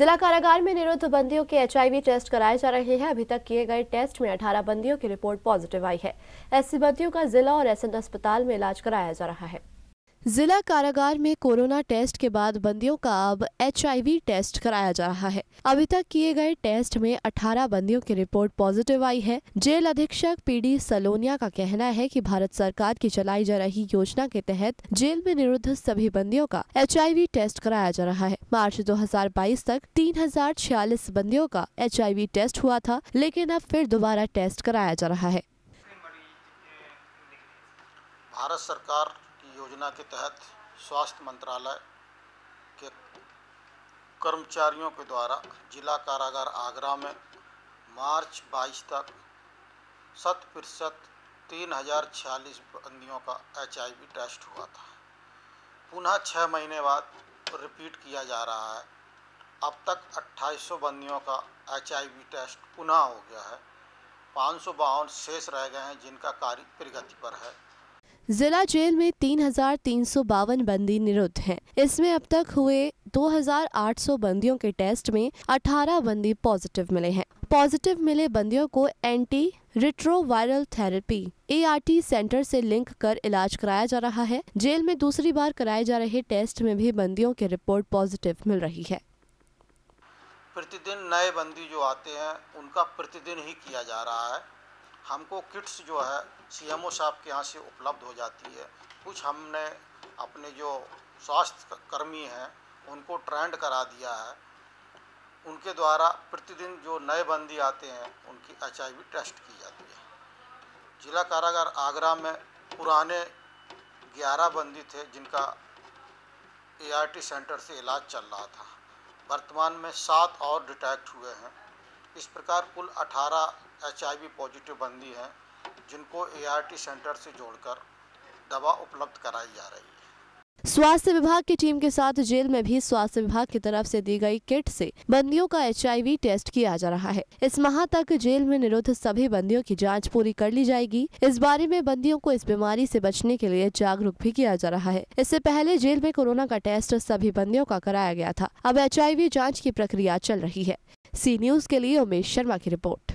जिला कारागार में निरुद्ध बंदियों के एचआईवी टेस्ट कराए जा रहे हैं। अभी तक किए गए टेस्ट में 18 बंदियों की रिपोर्ट पॉजिटिव आई है। ऐसी बंदियों का जिला और एसएन अस्पताल में इलाज कराया जा रहा है। जिला कारागार में कोरोना टेस्ट के बाद बंदियों का अब एचआईवी टेस्ट कराया जा रहा है। अभी तक किए गए टेस्ट में 18 बंदियों की रिपोर्ट पॉजिटिव आई है। जेल अधीक्षक पीडी सलोनिया का कहना है कि भारत सरकार की चलाई जा रही योजना के तहत जेल में निरुद्ध सभी बंदियों का एचआईवी टेस्ट कराया जा रहा है। मार्च 2022 तक तीन हज़ार छियालीस बंदियों का एचआईवी टेस्ट हुआ था, लेकिन अब फिर दोबारा टेस्ट कराया जा रहा है। भारत सरकार योजना के तहत स्वास्थ्य मंत्रालय के कर्मचारियों के द्वारा जिला कारागार आगरा में मार्च 22 तक शत प्रतिशत तीन हज़ार छियालीस बंदियों का एचआईवी टेस्ट हुआ था। पुनः छः महीने बाद रिपीट किया जा रहा है। अब तक 2800 बंदियों का एचआईवी टेस्ट पुनः हो गया है। पाँच सौ बावन शेष रह गए हैं जिनका कार्य प्रगति पर है। जिला जेल में तीन हज़ार तीन सौ बावन बंदी निरुद्ध हैं। इसमें अब तक हुए 2,800 बंदियों के टेस्ट में 18 बंदी पॉजिटिव मिले हैं। पॉजिटिव मिले बंदियों को anti retroviral therapy ART centre से लिंक कर इलाज कराया जा रहा है। जेल में दूसरी बार कराए जा रहे टेस्ट में भी बंदियों की रिपोर्ट पॉजिटिव मिल रही है। प्रतिदिन नए बंदी जो आते हैं उनका प्रतिदिन ही किया जा रहा है। हमको किट्स जो है सीएमओ साहब के यहाँ से उपलब्ध हो जाती है। कुछ हमने अपने जो स्वास्थ्य कर्मी हैं, उनको ट्रेंड करा दिया है। उनके द्वारा प्रतिदिन जो नए बंदी आते हैं, उनकी एचआईवी टेस्ट की जाती है। जिला कारागार आगरा में पुराने ग्यारह बंदी थे, जिनका ए सेंटर से इलाज चल रहा था। वर्तमान में सात और डिटेक्ट हुए हैं। इस प्रकार कुल 18 एच पॉजिटिव बंदी हैं, जिनको एआरटी सेंटर से जोड़कर दवा उपलब्ध कराई जा रही है। स्वास्थ्य विभाग की टीम के साथ जेल में भी स्वास्थ्य विभाग की तरफ़ से दी गई किट से बंदियों का एचआईवी टेस्ट किया जा रहा है। इस माह तक जेल में निरुद्ध सभी बंदियों की जाँच पूरी कर ली जाएगी। इस बारे में बंदियों को इस बीमारी से बचने के लिए जागरूक भी किया जा रहा है। इससे पहले जेल में कोरोना का टेस्ट सभी बंदियों का कराया गया था। अब एच जाँच की प्रक्रिया चल रही है। सी न्यूज़ के लिए उमेश शर्मा की रिपोर्ट।